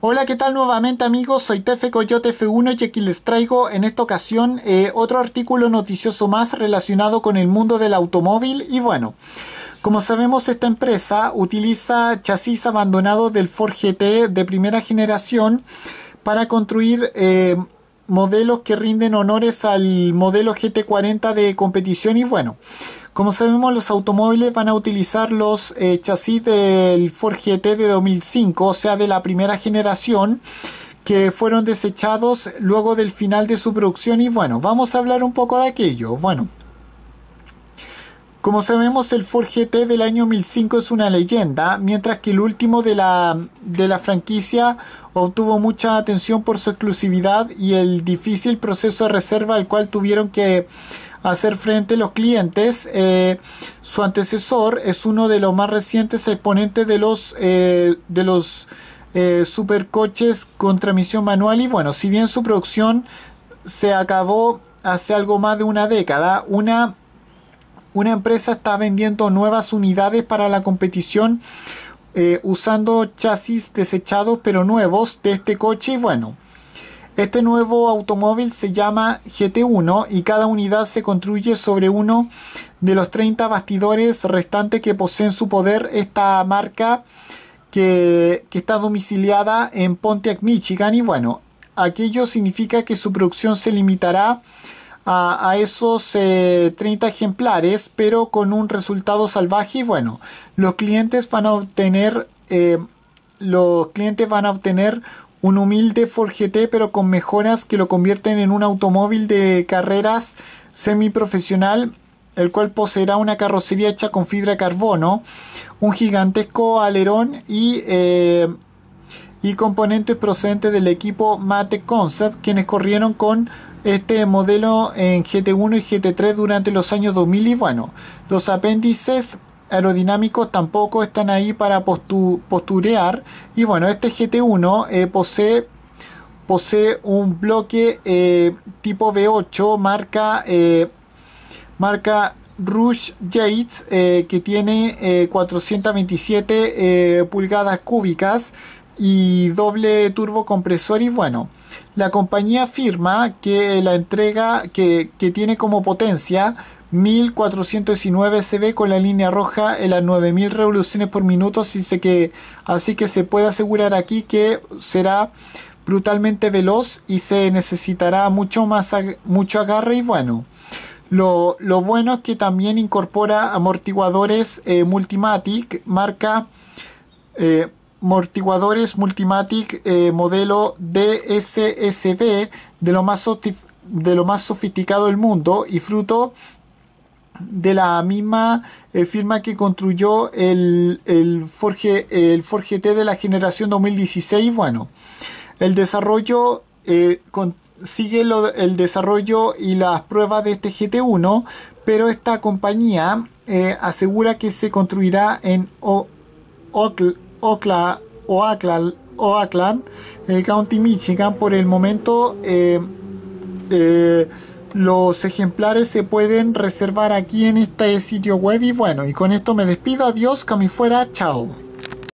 Hola, ¿qué tal nuevamente amigos? Soy Tefe Coyote F1 y aquí les traigo en esta ocasión eh, otro artículo noticioso más relacionado con el mundo del automóvil y bueno, como sabemos esta empresa utiliza chasis abandonados del Ford GT de primera generación para construir eh, modelos que rinden honores al modelo GT40 de competición y bueno, como sabemos, los automóviles van a utilizar los eh, chasis del Ford GT de 2005, o sea, de la primera generación, que fueron desechados luego del final de su producción. Y bueno, vamos a hablar un poco de aquello. Bueno, como sabemos, el Ford GT del año 2005 es una leyenda, mientras que el último de la, de la franquicia obtuvo mucha atención por su exclusividad y el difícil proceso de reserva al cual tuvieron que hacer frente a los clientes. Eh, su antecesor es uno de los más recientes exponentes de los, eh, de los eh, supercoches con transmisión manual. Y bueno, si bien su producción se acabó hace algo más de una década, una, una empresa está vendiendo nuevas unidades para la competición. usando chasis desechados pero nuevos de este coche y bueno este nuevo automóvil se llama GT1 y cada unidad se construye sobre uno de los 30 bastidores restantes que poseen su poder esta marca que, está domiciliada en Pontiac, Michigan. Y bueno, aquello significa que su producción se limitará a, esos 30 eh, ejemplares, pero con un resultado salvaje. Y bueno, los clientes van a obtener... Eh, los clientes van a obtener un humilde Ford GT pero con mejoras que lo convierten en un automóvil de carreras semiprofesional el cual poseerá una carrocería hecha con fibra de carbono, un gigantesco alerón y, eh, y componentes procedentes del equipo Mate Concept, quienes corrieron con este modelo en GT1 y GT3 durante los años 2000 y bueno, los apéndices aerodinámicos tampoco están ahí para posturear. Y bueno, este GT1 eh, posee, posee un bloque eh, tipo V8 marca, eh, marca Rush Yates que tiene 427 pulgadas cúbicas y doble turbo compresor y bueno la compañía afirma que la entrega que, que tiene como potencia 1419 ve con la línea roja en las 9000 revoluciones por minuto, así que, así que se puede asegurar aquí que será brutalmente veloz y se necesitará mucho más mucho agarre y bueno. Lo, bueno es que también incorpora amortiguadores eh, Multimatic, marca eh, amortiguadores Multimatic eh, modelo DSSB de lo más de lo más sofisticado del mundo y fruto de la misma eh, firma que construyó el, el, Ford, el GT de la generación 2016. Bueno, el desarrollo eh, sigue el desarrollo y las pruebas de este GT1, pero esta compañía eh, asegura que se construirá en Oakland, Oakland, County, Michigan. Por el momento, los ejemplares se pueden reservar aquí en este sitio web y bueno, y con esto me despido, adiós, que fuera, chao.